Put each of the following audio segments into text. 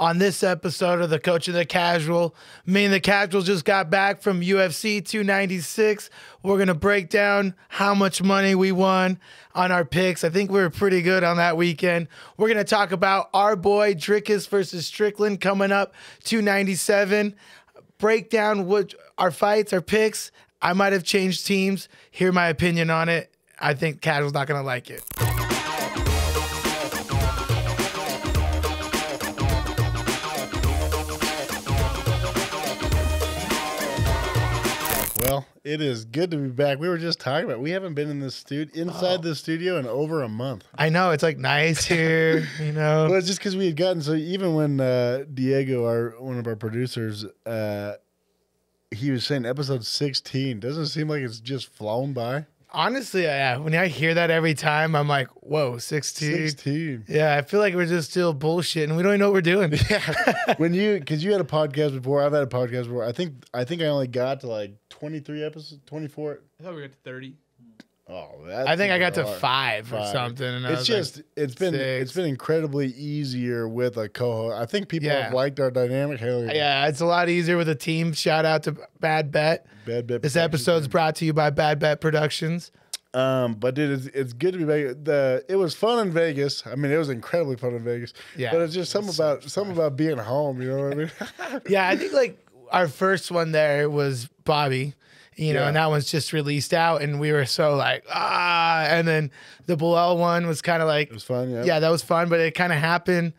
on this episode of the Coach and the Casual. Me and the Casual just got back from UFC 296. We're going to break down how much money we won on our picks. I think we were pretty good on that weekend. We're going to talk about our boy Dricus versus Strickland coming up 297. Break down what our fights, our picks. I might have changed teams. Hear my opinion on it. I think Casual's not going to like it. It is good to be back. We were just talking about we haven't been in the studio inside the studio in over a month. I know it's like nice here, you know. Well, it's just because we had gotten so even when uh, Diego, our one of our producers, uh, he was saying episode sixteen doesn't seem like it's just flown by. Honestly, yeah. When I hear that every time, I'm like, "Whoa, 16. Sixteen. Yeah, I feel like we're just still bullshit, and we don't even know what we're doing. Yeah. when you because you had a podcast before, I've had a podcast before. I think I think I only got to like twenty three episodes, twenty four. I thought we got to 30. Oh, that's I think I got to hard. five, or Five. something. And It's was like, just it's been it's been incredibly easier with a co-host. I think people Yeah. have liked our dynamic. Hell yeah, yeah, it's a lot easier with a team. Shout out to Bad Bet. Bad Bet This Productions. episode's brought to you by Bad Bet Productions. Um, but dude, it's, it's good to be back. The it was fun in Vegas. I mean, it was incredibly fun in Vegas. Yeah. But it's just something about something about being home. You know what I mean? Yeah, I think like our first one there was Bobby, you know, Yeah. and that one's just released out, and we were so like ah, and then the Bilal one was kind of like it was fun. Yeah. yeah, that was fun, but it kind of happened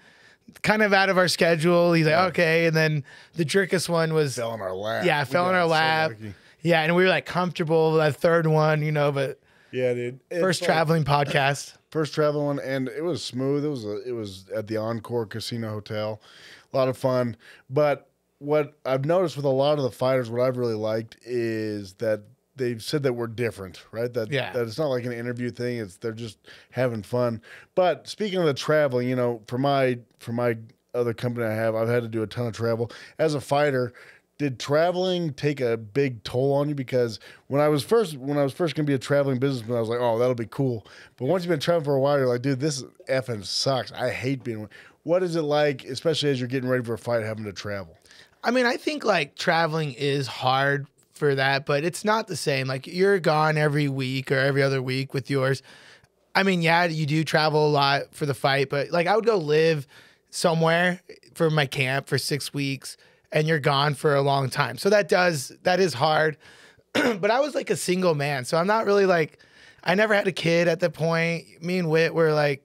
kind of out of our schedule. He's like, okay. And then the Dricus one was, Fell in our lap. yeah, fell in our lap. lucky. yeah. And we were like comfortable with that third one, you know, but Yeah, dude. It's first like- traveling podcast. first traveling, one, and it was smooth. It was a, it was at the Encore Casino Hotel, a lot of fun. But what I've noticed with a lot of the fighters, what I've really liked is that they've said that we're different, right? That Yeah. that it's not like an interview thing. It's they're just having fun. But speaking of the traveling, you know, for my for my other company I have, I've had to do a ton of travel as a fighter. Did traveling take a big toll on you? Because when I was first when I was first gonna be a traveling businessman, I was like, oh, that'll be cool. But once you've been traveling for a while, you're like, dude, this effing sucks. I hate being. What is it like, especially as you're getting ready for a fight, having to travel? I mean, I think like traveling is hard for that, but it's not the same. Like you're gone every week or every other week with yours. I mean, yeah, you do travel a lot for the fight, but like I would go live somewhere for my camp for six weeks and you're gone for a long time. So that does, that is hard. but I was like a single man. So I'm not really like, I never had a kid at that point. Me and Wit were like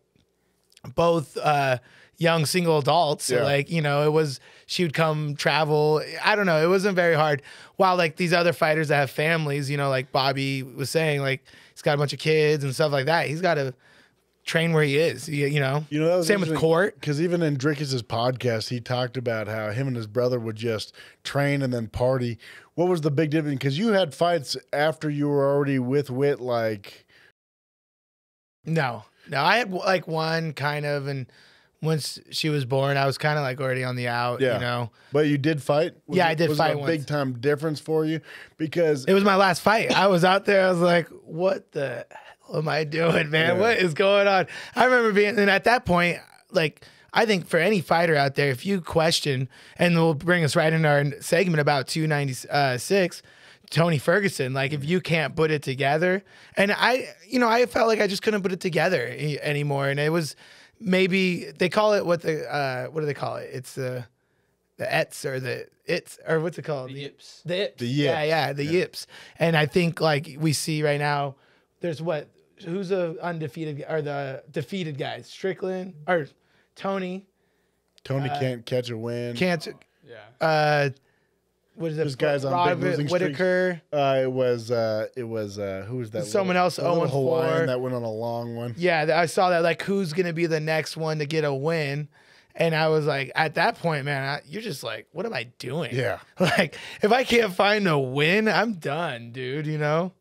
both uh, young single adults. So Yeah. like, you know, it was she would come travel. I don't know. It wasn't very hard. While like these other fighters that have families, you know, like Bobby was saying, like he's got a bunch of kids and stuff like that. He's got to train where he is. You, you know, You know, that was same with Court. Because even in Dricus' podcast, he talked about how him and his brother would just train and then party. What was the big difference? Because you had fights after you were already with Wit, like No, no, I had like one kind of, and once she was born, I was kind of like already on the out. Yeah. You know, But you did fight. Was Yeah, it- I did was fight It a once. big time difference for you because it was my last fight. I was out there. I was like, what the hell am I doing, man? Yeah. What is going on? I remember being, and at that point, like, I think for any fighter out there, if you question, and we'll bring us right into our segment about 296, Tony Ferguson, like, if you can't put it together, and I, you know, I felt like I just couldn't put it together eh, anymore. And it was maybe, they call it what the, uh, what do they call it? It's the, the ets or the it's or what's it called? The The- yips. the yips. The Yeah, yips. yeah, the yips. And I think like we see right now, there's what who's the undefeated or the defeated guys? Strickland or Tony Tony uh, can't catch a win. Can't Yeah. uh what is it? There's guys on big Robert losing streaks. Whitaker. Uh, it was uh, it was uh, who was that? Someone else, the little 0 and 4. Hawaiian that went on a long one. Yeah, th- I saw that. Like, who's gonna be the next one to get a win? And I was like, at that point, man, I, you're just like, what am I doing? Yeah. Like, if I can't find a win, I'm done, dude. You know.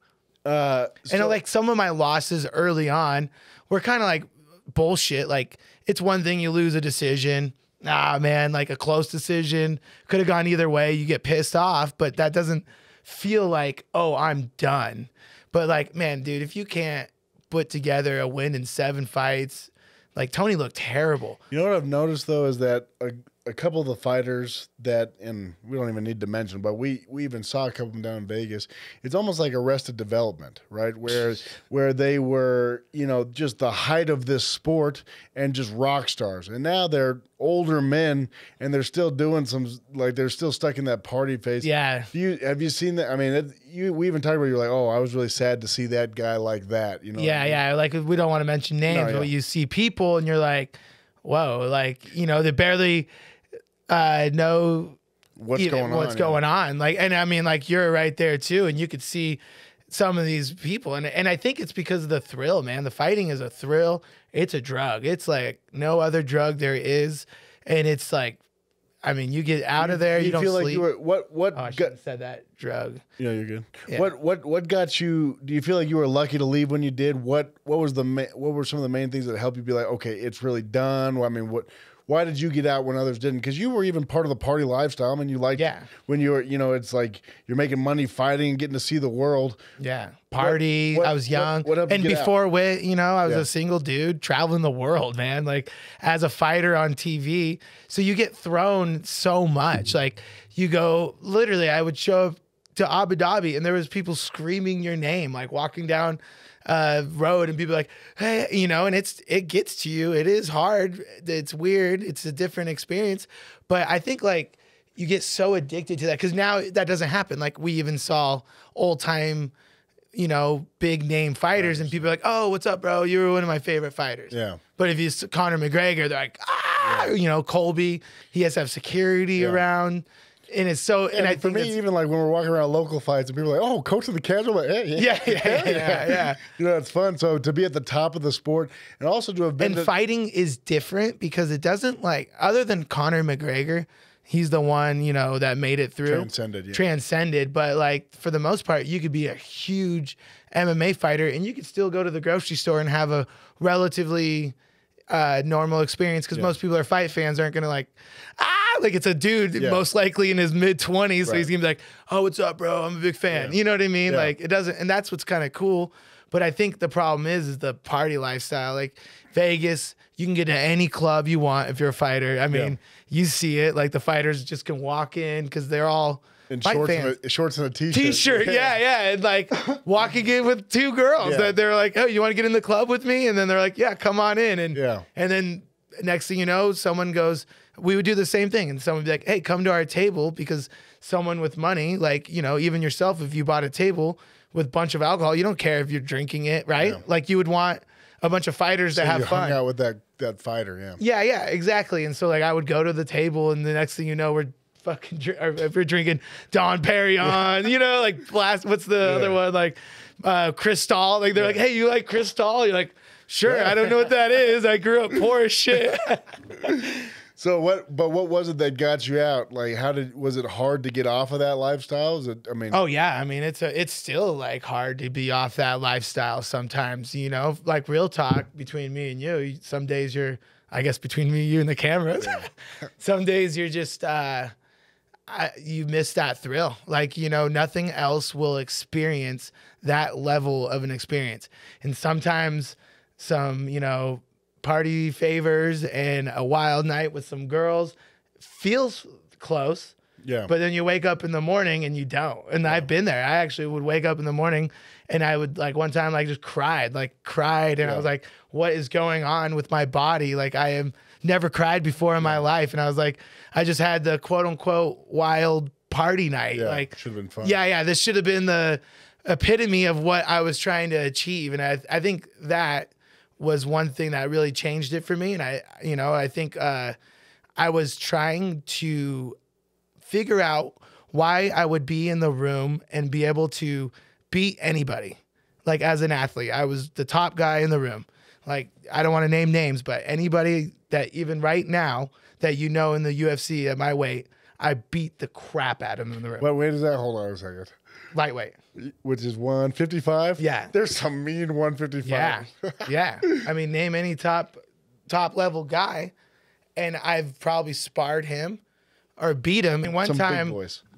Uh, And like some of my losses early on were kind of like bullshit. Like it's one thing you lose a decision. Nah, man, like a close decision could have gone either way. You get pissed off, but that doesn't feel like, oh, I'm done. But like, man, dude, if you can't put together a win in seven fights, like Tony looked terrible. You know what I've noticed though is that a, a couple of the fighters that, and we don't even need to mention, but we we even saw a couple of them down in Vegas. It's almost like Arrested Development, right? Where where they were, you know, just the height of this sport and just rock stars, and now they're older men and they're still doing some like they're still stuck in that party phase. Yeah. Do you have you seen that? I mean, it, you we even talked about you're like, oh, I was really sad to see that guy like that. You know? what I Yeah, mean? yeah. Like we don't want to mention names, yeah. but you see people and you're like, whoa, like, you know, they barely uh know What's you know, going on? what's yeah. going on. Like and I mean like you're right there too and you could see some of these people and and I think it's because of the thrill, man. The fighting is a thrill. It's a drug. It's like no other drug there is and it's like I mean, you get out of there, you, don't feel like sleep. you were what what oh, I got, said that drug. Yeah, you're good. Yeah. What what what got you? Do you feel like you were lucky to leave when you did? What what was the ma- what were some of the main things that helped you be like, okay, it's really done? Well, I mean, what? Why did you get out when others didn't? Because you were even part of the party lifestyle. I mean, you like Yeah. when you were, you know, it's like you're making money fighting and getting to see the world. Yeah. Party. what- I was young. what and before we, you know, I was Yeah. a single dude traveling the world, man. Like as a fighter on TV. So you get thrown so much. Like you go literally, I would show up to Abu Dhabi and there was people screaming your name, like walking down uh road and people like, hey, you know, and it's it gets to you. It is hard. It's weird. It's a different experience. But I think like you get so addicted to that because now that doesn't happen. Like we even saw old time, you know, big name fighters, and people are like, "Oh, what's up, bro? You were one of my favorite fighters." Yeah. But if you Conor McGregor, they're like, "Ah," you know, Colby. He has to have security around, and it's so. And, And, I for think me, even like when we're walking around local fights and people are like, oh, coach of the casual, like, hey, Yeah, yeah, hell yeah, yeah. You know, it's fun. So to be at the top of the sport and also to have been and to, fighting is different because it doesn't like other than Conor McGregor, he's the one you know that made it through, Transcended, yeah. transcended. But like for the most part, you could be a huge MMA fighter and you could still go to the grocery store and have a relatively uh, normal experience because most people are fight fans aren't gonna like ah like it's a dude Yeah. most likely in his mid twenties, so he's gonna be like, oh, what's up, bro? I'm a big fan. Yeah. You know what I mean? Yeah. Like it doesn't, and that's what's kind of cool. But I think the problem is, is the party lifestyle. Like Vegas, you can get to any club you want if you're a fighter. I mean, you see it. Like the fighters just can walk in because they're all in shorts and, a, shorts and a t-shirt. T-shirt, yeah, yeah, and like walking in with two girls Yeah. that they're like, "Oh, you want to get in the club with me?" And then they're like, "Yeah, come on in." And Yeah. and then next thing you know, someone goes, "We would do the same thing," and someone would be like, "Hey, come to our table," because someone with money, like you know, even yourself, if you bought a table with a bunch of alcohol, you don't care if you're drinking it, right? Yeah. Like you would want a bunch of fighters to You have hung fun. out with that that fighter, yeah. Yeah, yeah, exactly. And so like I would go to the table, and the next thing you know, we're fucking if we're drinking Dom Pérignon, you know, like blast. What's the other one? Like uh Cristal. Like they're like, hey, you like Cristal? You're like, sure. I don't know what that is. I grew up poor as shit. So what? But what was it that got you out? Like, how did was it hard to get off of that lifestyle? Is it? I mean, oh yeah, I mean it's a it's still like hard to be off that lifestyle sometimes. You know, like real talk between me and you. you- Some days you're, I guess, between me, you, and the cameras. some days you're just. uh I, you miss that thrill. Like, you know, nothing else will experience that level of an experience. And sometimes some, you know, party favors and a wild night with some girls feels close. yeah. But then you wake up in the morning and you don't. And I've been there. I actually would wake up in the morning and I would like one time like just cried, like cried and I was like, what is going on with my body? Like I am never cried before in my life. And I was like, I just had the quote unquote wild party night. yeah, Like should have been fun. yeah, yeah. This should have been the epitome of what I was trying to achieve. And I, I think that was one thing that really changed it for me. And I, you know, I think uh, I was trying to figure out why I would be in the room and be able to beat anybody. Like as an athlete, I was the top guy in the room. Like I don't want to name names, but anybody that even right now that you know in the UFC at my weight, I beat the crap out of them in the room. What weight is that? Hold on a second. Lightweight. Which is one fifty five. Yeah. There's some mean one fifty five. Yeah. yeah. I mean, name any top top level guy, and I've probably sparred him or beat him. And one Some time,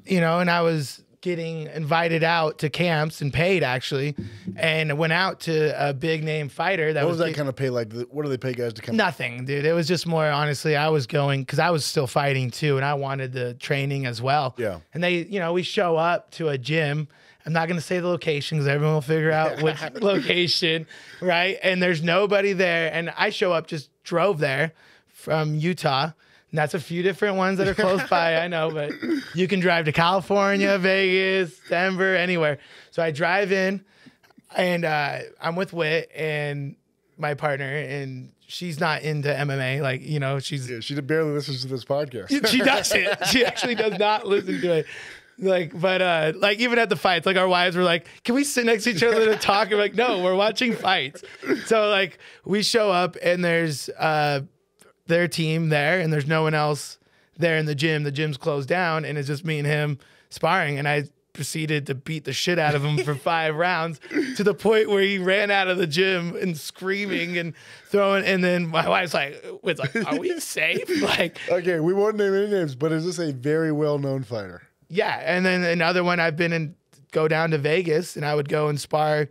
you know, and I was getting invited out to camps and paid actually, and went out to a big name fighter that What was was that kind of pay like? What do they pay guys to come? Nothing, dude. It was just more honestly, I was going because I was still fighting too, and I wanted the training as well. Yeah. And they, you know, we show up to a gym. I'm not going to say the location because everyone will figure out which location, right? And there's nobody there. And I show up, just drove there from Utah. And that's a few different ones that are close by, I know, but you can drive to California, Vegas, Denver, anywhere. So I drive in and uh, I'm with Wit and my partner, and she's not into MMA. Like, you know, she's Yeah, she barely listens to this podcast. she doesn't. She actually does not listen to it. Like, but uh, like even at the fights, like our wives were like, "Can we sit next to each other to talk?" I'm like, "No, we're watching fights." So like we show up and there's uh their team there, and there's no one else there in the gym. The gym's closed down, and it's just me and him sparring. And I proceeded to beat the shit out of him for five rounds to the point where he ran out of the gym and screaming and throwing. And then my wife's like, "Was like, are we safe?" Like. okay, we won't name any names, but is this a very well-known fighter? Yeah, and then another one I've been in go down to Vegas and I would go and spar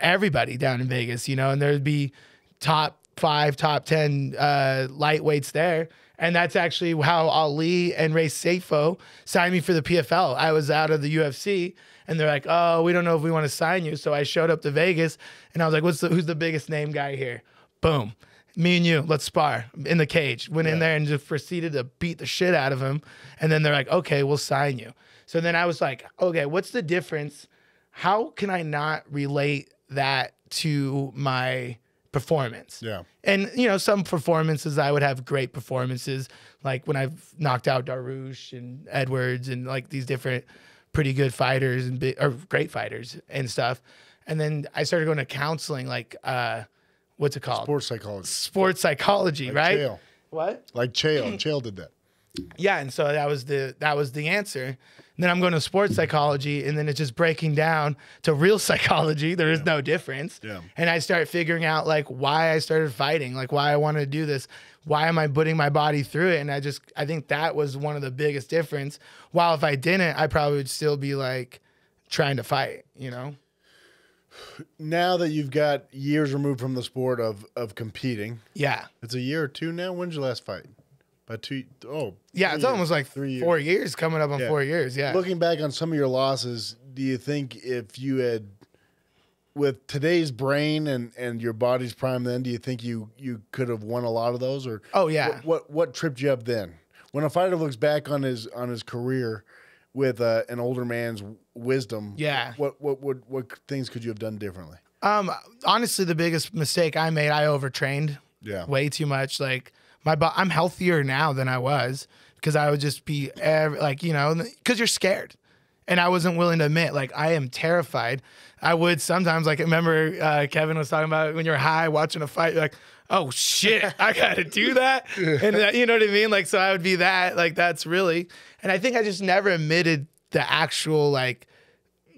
everybody down in Vegas, you know, and there'd be top five, top ten uh, lightweights there. And that's actually how Ali and Ray Sefo signed me for the PFL. I was out of the UFC and they're like, Oh, we don't know if we want to sign you. So I showed up to Vegas and I was like, What's the who's the biggest name guy here? Boom. Me and you, let's spar in the cage. Went in there and just proceeded to beat the shit out of him. And then they're like, okay, we'll sign you. So then I was like, okay, what's the difference? How can I not relate that to my performance? Yeah. And you know, some performances I would have great performances, like when I've knocked out Dariush and Edwards and like these different pretty good fighters and big, or great fighters and stuff. And then I started going to counseling, like uh, what's it called? Sports psychology. Sports psychology, right? Chael. What? Like Chael. Chael did that. Yeah, and so that was the that was the answer. Then I'm going to sports psychology, and then it's just breaking down to real psychology. There is no difference. Yeah. And I start figuring out like why I started fighting, like why I wanted to do this, why am I putting my body through it? And I just I think that was one of the biggest difference. While if I didn't, I probably would still be like trying to fight, you know? Now that you've got years removed from the sport of of competing, Yeah. it's a year or two now. When's your last fight? About two oh Yeah, it's years. almost like Three four years coming up on Yeah. four years. Yeah. Looking back on some of your losses, do you think if you had with today's brain and and your body's prime then, do you think you you could have won a lot of those or Oh, yeah. what what, what tripped you up then? When a fighter looks back on his on his career with uh, an older man's wisdom, Yeah. what what what what things could you have done differently? Um, honestly, the biggest mistake I made, I overtrained Yeah. way too much. Like my, bo- I'm healthier now than I was because I would just be like, you know, because you're scared, and I wasn't willing to admit like I am terrified. I would sometimes like remember uh, Kevin was talking about when you're high watching a fight, you're like. Oh shit! I gotta do that, and that, you know what I mean. Like, so I would be that. Like, that's really, and I think I just never admitted the actual like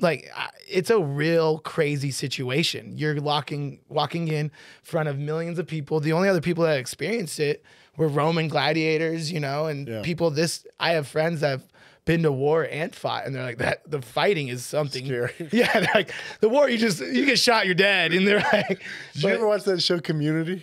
like it's a real crazy situation. You're locking walking in front of millions of people. The only other people that experienced it were Roman gladiators, you know, and Yeah. people this I have friends that have been to war and fought and they're like that the fighting is something Scary. Yeah, like the war you just you get shot, you're dead. And they're like Did you ever watch that show Community?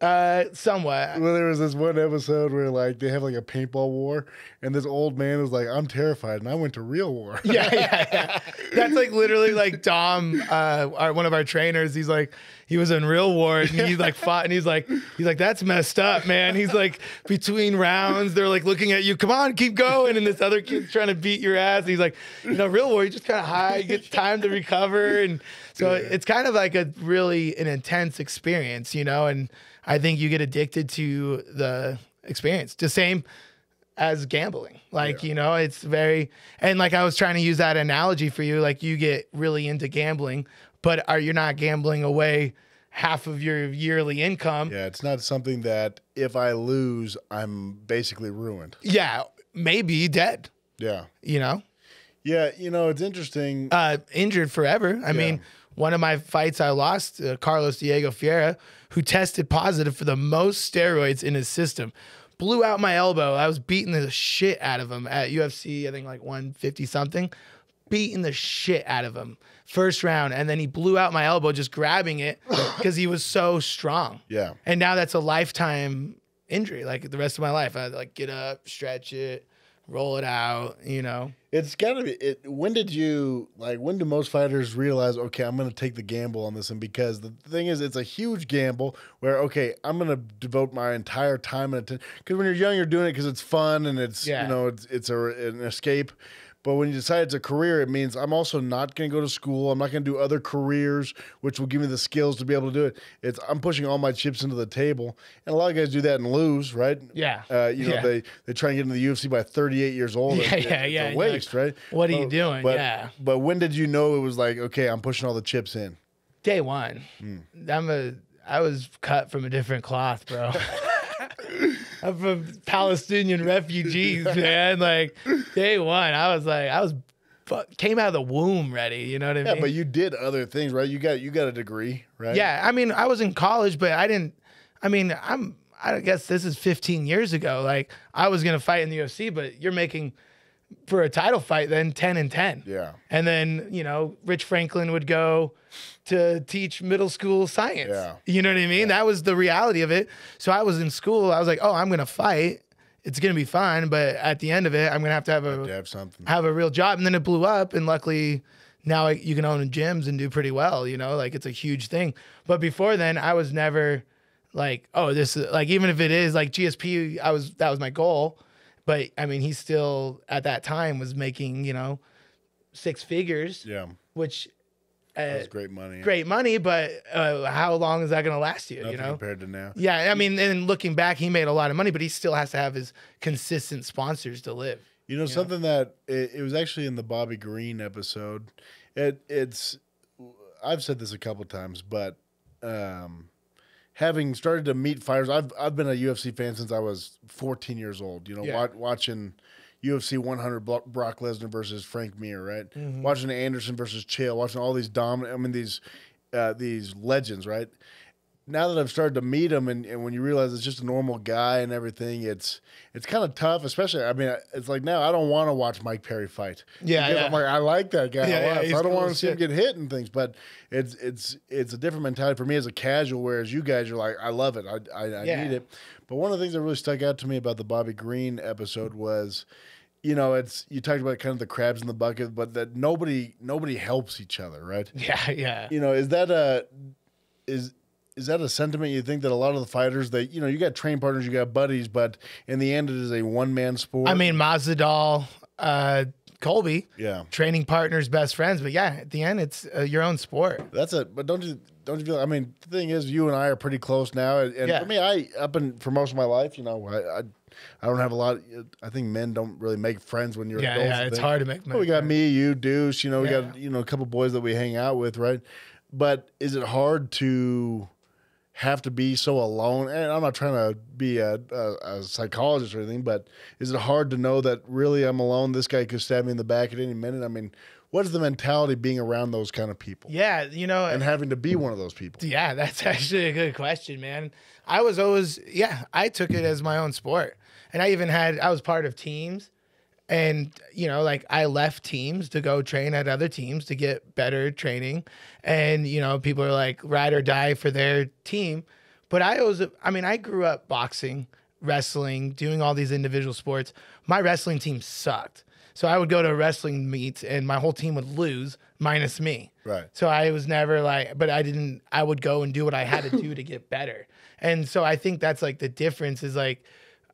Uh somewhat. Well, there was this one episode where like they have like a paintball war, and this old man was like, "I'm terrified," and I went to real war. yeah, yeah, yeah. That's like literally like Dom, uh, our, one of our trainers. He's like, he was in real war and he like fought and he's like, he's like, that's messed up, man. He's like, between rounds, they're like looking at you, come on, keep going. And this other kid's trying to beat your ass. And He's like, you know, real war, you just kind of high, you get time to recover. And so it's kind of like a really an intense experience, you know, and I think you get addicted to the experience. The same as gambling. Like, you know, it's very and like I was trying to use that analogy for you, like you get really into gambling, but are you not gambling away half of your yearly income? Yeah, it's not something that if I lose, I'm basically ruined. Yeah, maybe dead, Yeah. you know? Yeah, you know, it's interesting. Uh injured forever. I mean, one of my fights I lost, uh, Carlos Diego Ferreira, who tested positive for the most steroids in his system. blew out my elbow. I was beating the shit out of him at UFC, I think like 150 something, beating the shit out of him first round. And then he blew out my elbow just grabbing it because he was so strong. Yeah. And now that's a lifetime injury. Like the rest of my life, I like get up, stretch it, roll it out, you know? It's gotta be. It, when did you like? When do most fighters realize? Okay, I'm gonna take the gamble on this, and because the thing is, it's a huge gamble. Where okay, I'm gonna devote my entire time and attention. Because when you're young, you're doing it because it's fun and it's Yeah. you know it's it's a, an escape. But when you decide it's a career, it means I'm also not going to go to school. I'm not going to do other careers, which will give me the skills to be able to do it. It's I'm pushing all my chips into the table, and a lot of guys do that and lose, right? Yeah. Uh, you know, Yeah. they they try and get into the UFC by 38 years old. Yeah, It- yeah, it's yeah. A And like, waste, right? what are you But- doing? But, Yeah. But when did you know it was like, okay, I'm pushing all the chips in? Day one. Hmm. I'm a I was cut from a different cloth, bro. I'm from Palestinian refugees, man. Like day one, I was like, I was came out of the womb ready. You know what I Yeah, mean? but you did other things, right? You got you got a degree, right? Yeah, I mean, I was in college, but I didn't. I mean, I'm. I guess this is 15 years ago. Like I was gonna fight in the UFC, but you're making for a title fight then 10 and 10. Yeah. And then you know, Rich Franklin would go to teach middle school science. Yeah. You know what I mean? That was the reality of it. So I was in school. I was like, oh, I'm gonna fight. It's gonna be fun, but at the end of it, I'm gonna have to have a To have something. have a real job. And then it blew up, and luckily now I, you can own gyms and do pretty well. You know, like it's a huge thing. But before then, I was never like, oh, this is like even if it is like GSP, I was that was my goal. But I mean, he still at that time was making you know six figures, Yeah. which uh, That's great money. great money. But uh, how long is that going to last you? Nothing you know. compared to now. Yeah, I mean, and looking back, he made a lot of money, but he still has to have his consistent sponsors to live. You know something that it, it was actually in the Bobby Green episode. It it's I've said this a couple times, but um, having started to meet fighters, I've I've been a UFC fan since I was 14 years old. You know, Yeah. wa- watching UFC 100 Brock Lesnar versus Frank Mir, right? Mm-hmm. Watching Anderson versus Chael, watching all these dominant. I mean these uh, these legends, right? Now that I've started to meet him, and, and when you realize it's just a normal guy and everything, it's it's kind of tough. Especially, I mean, it's like now I don't want to watch Mike Perry fight. Yeah, yeah. I'm like, I like that guy. Yeah, a yeah, lot, he's so I don't cool want to see him get hit and things. But it's it's it's a different mentality for me as a casual. Whereas you guys are like, I love it. I I, I Yeah. need it. But one of the things that really stuck out to me about the Bobby Green episode was. You know, it's you talked about kind of the crabs in the bucket, but that nobody nobody helps each other, right? Yeah, yeah. you know, is that a is is that a sentiment you think that a lot of the fighters that you know you got train partners, you got buddies, but in the end it is a one man sport. I mean, Masvidal, uh, Colby, yeah, training partners, best friends. But yeah, at the end, it's uh, your own sport. that's it. But don't you don't you feel? I mean, the thing is, you and I are pretty close now, and, and Yeah. for me, I up and for most of my life, you know, I. I I don't have a lot. I think men don't really make friends when you're Yeah, adults. yeah. It's hard to make. Well, we got me, you, Deuce. You know, we Yeah. got you know a couple boys that we hang out with, right? But is it hard to have to be so alone? And I'm not trying to be a, a, a psychologist or anything, but is it hard to know that really I'm alone? This guy could stab me in the back at any minute. I mean, what is the mentality being around those kind of people Yeah, you know, and uh, having to be one of those people? Yeah, that's actually a good question, man. I was always, yeah, I took it as my own sport. And I even had, I was part of teams. And, you know, like I left teams to go train at other teams to get better training. And, you know, people are like ride or die for their team. But I always, I mean, I grew up boxing, wrestling, doing all these individual sports. My wrestling team sucked. So I would go to wrestling meets and my whole team would lose minus me. Right. So I was never like, but I didn't, I would go and do what I had to do to get better. And so I think that's like the difference is like,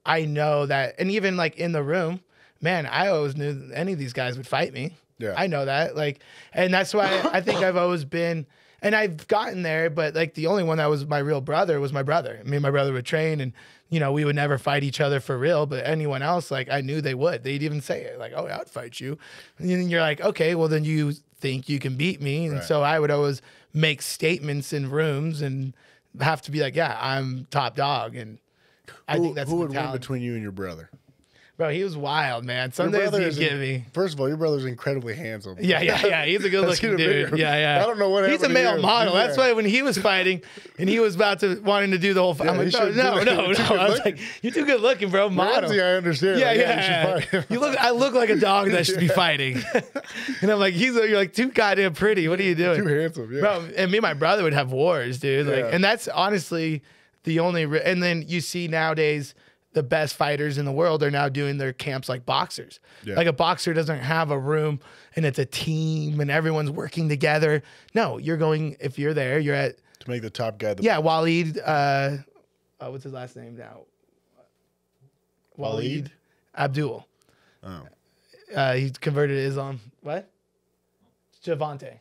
I know that, and even like in the room, man, I always knew any of these guys would fight me. Yeah. I know that. Like, and that's why I think I've always been, and I've gotten there, but like the only one that was my real brother was my brother. Me and my brother would train and, you know, we would never fight each other for real, but anyone else, like I knew they would. They'd even say it, like, oh, I'd fight you. And then you're like, okay, well, then you think you can beat me. And Right. so I would always make statements in rooms and have to be like, yeah, I'm top dog. And I who think that's who would win between you and your brother? Bro, he was wild, man. Some days he'd get me. First of all, your brother's incredibly handsome. Yeah, yeah, yeah. He's a good looking dude. video. Yeah, yeah. I don't know what He's a male model. That's why when he was fighting and he was about to wanting to do the whole fight, I'm like, no, no, no, no. I was like, you're too good looking, bro. Model. Ramsey, I understand. Yeah, Like, yeah. you fight him. You look. I look like a dog that should be fighting. and I'm like, he's. You're like too goddamn pretty. What are you doing? Too handsome. Yeah. Bro, and me and my brother would have wars, dude. Like, Yeah. and that's honestly the only. Re- and then you see nowadays the best fighters in the world are now doing their camps like boxers. Yeah. Like a boxer doesn't have a room and it's a team and everyone's working together. No, you're going. If you're there, you're at to make the top guy the yeah. Waleed. Uh, uh, what's his last name now? Waleed? Waleed Abdul. Oh. Uh, he converted to Islam. What? Gervonta.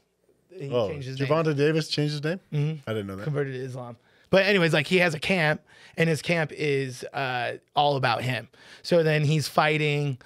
He Oh, changed his name. Gervonta Davis changed his name? Mhm. I didn't know that. converted to Islam. But anyways, like he has a camp, and his camp is uh, all about him. So then he's fighting.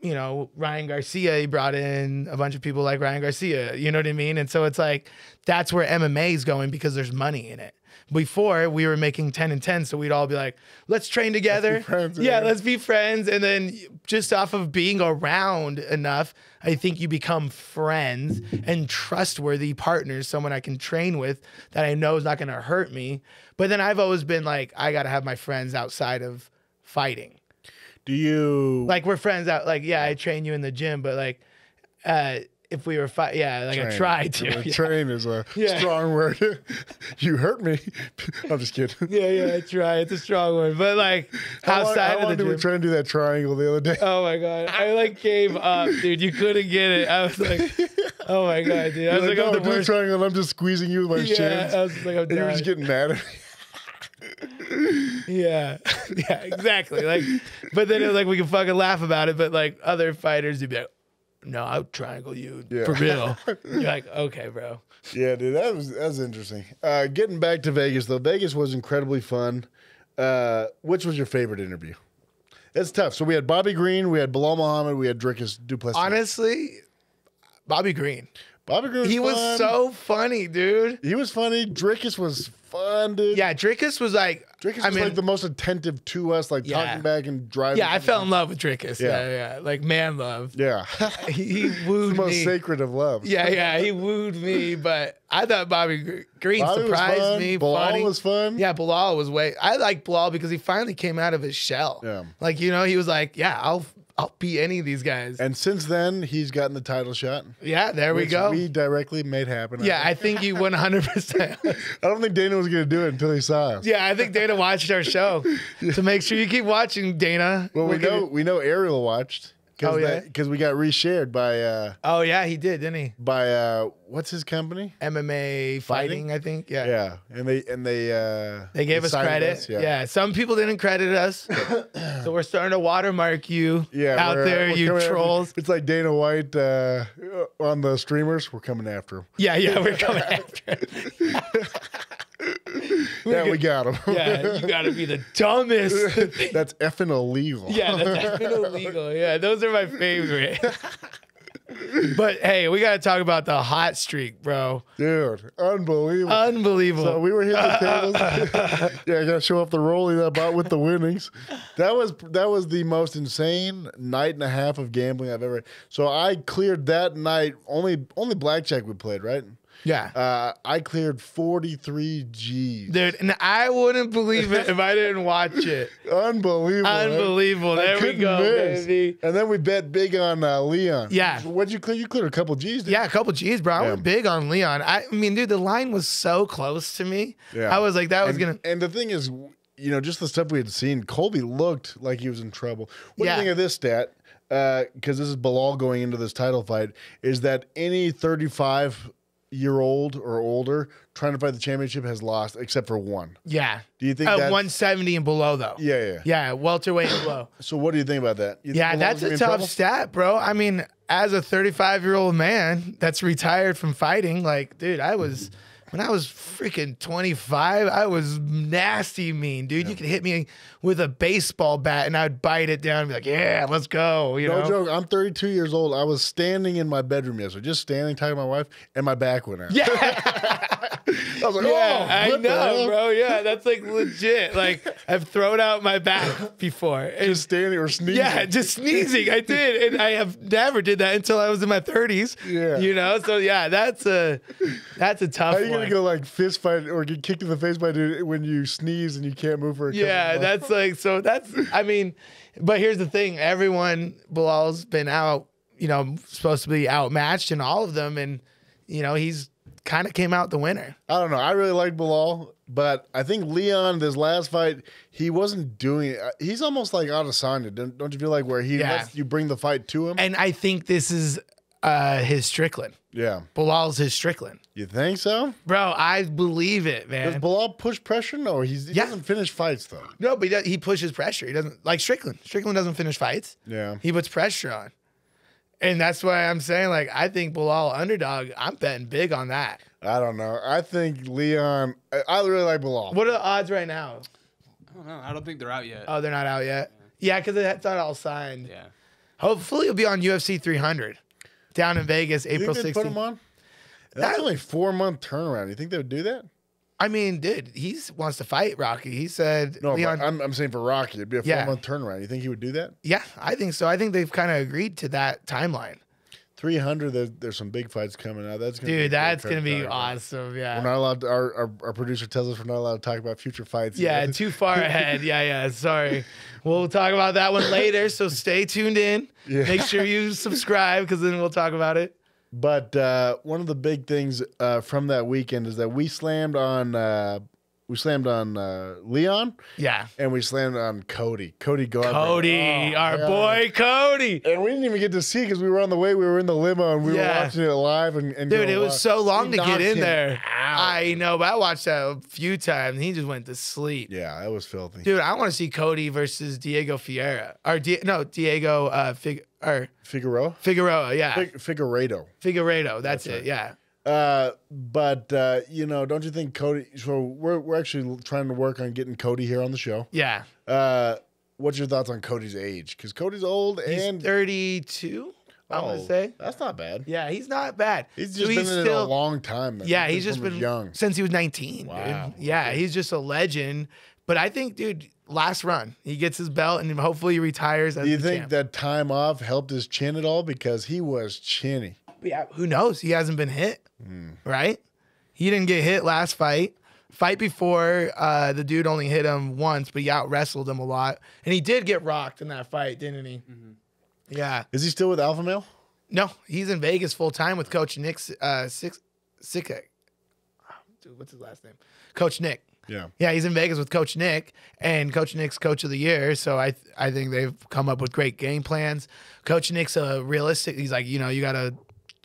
You know, Ryan Garcia. He brought in a bunch of people like Ryan Garcia. You know what I mean? And so it's like that's where MMA is going because there's money in it. Before we were making ten and ten, so we'd all be like, "Let's train together." friends, yeah, yeah. let's be friends. And then just off of being around enough, I think you become friends and trustworthy partners, someone I can train with that I know is not going to hurt me. But then I've always been like, I got to have my friends outside of fighting. Do you Like we're friends out. Like yeah, I train you in the gym, but like uh, if we were fight, yeah, like I tried to. Yeah. Train is a Yeah. strong word. you hurt me. I'm just kidding. yeah, yeah, I try. It's a strong word, but like How long- how of long the did we try and do that triangle the other day? Oh my god! I like gave up, dude. You couldn't get it. I was like, oh my god, dude. I You're was like, like, no, I'm the worst. triangle and I'm just squeezing you with my Yeah. I was like, I'm and you were just getting mad at me. Yeah, yeah, exactly. Like, but then it was like we can fucking laugh about it. But like other fighters, you'd be like, no, I'll triangle you Yeah. for real. You're like, okay, bro. Yeah, dude, that was that was interesting. Uh, getting back to Vegas though, Vegas was incredibly fun. Uh, which was your favorite interview? It's tough. So we had Bobby Green, we had Bilal Muhammad, we had Dricus Du Plessis. Honestly, Bobby Green. Bobby Green, was He was fun. so funny, dude. he was funny. Dricus was fun, dude. Yeah, Dricus was like, Dricus I was mean, like the most attentive to us, like Yeah. talking back and driving. yeah, I fell in love with Dricus. Yeah. Yeah, yeah, like man love. Yeah, He, he the most me. sacred of love. Yeah, yeah, he wooed me, but I thought Bobby Green Bobby was surprised fun. me. Bilal funny. was fun. Yeah, Bilal was way. I like Bilal because he finally came out of his shell. Yeah. like you know, he was like, yeah, I'll I'll beat any of these guys. And since then, he's gotten the title shot. yeah, there we go. We directly made happen. yeah, I think you 100. percent I don't think Dana was going to do it until he saw us. Yeah, I think Dana watched our show. To make sure you keep watching, Dana. Well, we gonna- know we know Ariel watched. Cause Oh, yeah? because we got reshared by uh Oh yeah, he did, didn't he? by uh what's his company? MMA fighting, I think. Yeah. Yeah, and they and they uh They gave us credit. yeah. yeah. Some people didn't credit us. so we're starting to watermark you yeah. out there, you coming trolls. it's like Dana White uh, on the streamers. We're coming after him. Yeah, yeah, we're coming after. him. Yeah, we got him. Yeah, you gotta be the dumbest. that's effing illegal. yeah, that's been illegal. Yeah, those are my favorite. but hey, we gotta talk about the hot streak, bro. dude, unbelievable. Unbelievable. So we were hitting the tables. yeah, I gotta show off the rollie that I bought with the winnings. That was that was the most insane night and a half of gambling I've ever. So I cleared that night. Only only blackjack we played, right? Yeah. Uh, I cleared forty three G's. Dude, and I wouldn't believe it if I didn't watch it. Unbelievable. Unbelievable. There we go, miss. baby. And then we bet big on uh, Leon. Yeah. What'd you clear? You cleared a couple G's. Yeah, a couple G's, bro. I Yeah. went big on Leon. I, I mean, dude, the line was so close to me. Yeah. I was like, that was gonna. and the thing is, you know, just the stuff we had seen, Colby looked like he was in trouble. What Yeah. do you think of this stat? Because this is Bilal going into this title fight. Is that any 35 year old or older trying to fight the championship has lost except for one? Yeah. Do you think Uh, 170 and below, though. Yeah, yeah. Yeah, welterweight and below. So what do you think about that? You Yeah, that's a tough stat, bro. I mean, as a 35 year old man that's retired from fighting, like, dude, I was when I was freaking 25, I was nasty mean, dude. You could hit me with a baseball bat and I'd bite it down and be like, yeah, let's go. You No know? joke. I'm 32 years old. I was standing in my bedroom yesterday, just standing talking to my wife, and my back went out. Yeah. I was like, Yeah, oh, I know, bro. Yeah, that's like legit. Like I've thrown out my back before. And Just standing or sneezing. yeah, just sneezing. I did, and I have never did that until I was in my thirties. Yeah. you know. So yeah, that's a that's a tough How you one. Gonna go like fist fight or get kicked in the face by a dude when you sneeze and you can't move for a Yeah, that's like so. That's I mean, but here's the thing: everyone Bilal's been out. You know, supposed to be outmatched in all of them, and you know he's kind of came out the winner. I don't know. I really like Bilal, but I think Leon, this last fight, he wasn't doing it. He's almost like Adesanya. Don't, don't you feel like where he Yeah. lets you bring the fight to him? And I think this is uh his Strickland. yeah. Bilal's his Strickland. You think so? Bro, I believe it, man. Does man. Bilal push pressure? No, he's, he Yeah. doesn't finish fights though. No, but he, does, he pushes pressure. He doesn't like Strickland. Strickland doesn't finish fights. Yeah. He puts pressure on. And that's why I'm saying, like, I think Bilal underdog. I'm betting big on that. I don't know. I think Leon. I, I really like Bilal. What are the odds right now? I don't know. I don't think they're out yet. Oh, they're not out yet. Yeah, because it's not all signed. yeah. Hopefully, it'll be on UFC 300 down in Vegas, April they'd put him on? That's That- only four month turnaround. You think they would do that? I mean, dude, he wants to fight Rocky. He said, No, Leon, but I'm, I'm saying for Rocky, it'd be a four Yeah. month turnaround. You think he would do that? yeah, I think so. I think they've kind of agreed to that timeline. 300, there's, there's some big fights coming out. That's gonna Dude, that's going to be awesome. Yeah. We're not allowed to, our, our, our producer tells us we're not allowed to talk about future fights. Yeah, too far ahead. Yeah, yeah. Sorry. We'll talk about that one later. So stay tuned in. Yeah. Make sure you subscribe because then we'll talk about it. But uh, one of the big things uh, from that weekend is that we slammed on uh, we slammed on uh, Leon Yeah. and we slammed on Cody. Cody Garbrandt. Cody, Oh, our yeah. boy Cody. And we didn't even get to see because we were on the way. We were in the limo and we Yeah. were watching it live. And, and Dude, it was "Wow." so long We to get in there. out. I know, but I watched that a few times. He just went to sleep. Yeah, it was filthy. Dude, I want to see Cody versus Diego Fiera. Or Di- no, Diego uh Fig- or Figueroa, Figueroa, yeah. Fig- Figueiredo. Figueiredo, that's, That's it. right. Yeah. Uh, but uh, you know, don't you think Cody? So we're we're actually trying to work on getting Cody here on the show. Yeah. Uh, what's your thoughts on Cody's age? Because Cody's old He's and 32, I want Oh, to say. that's not bad. Yeah, he's not bad. He's So just been in it a long time. Yeah, he's just been young. since he was 19. Wow. Dude. Yeah, he's just a legend. But I think, dude, last run, he gets his belt and hopefully he retires as Do you think champ. that time off helped his chin at all? Because he was chinny. Yeah, who knows? He hasn't been hit, Hmm. right? He didn't get hit last fight. Fight before, uh, the dude only hit him once, but he out wrestled him a lot, and he did get rocked in that fight, didn't he? Yeah. Is he still with Alpha Male? No, he's in Vegas full time with Coach Nick uh, Six Sick. Dude, what's his last name? Coach Nick. Yeah. Yeah, he's in Vegas with Coach Nick, and Coach Nick's Coach of the Year. So I I think they've come up with great game plans. Coach Nick's a realistic. He's like, you know, you got a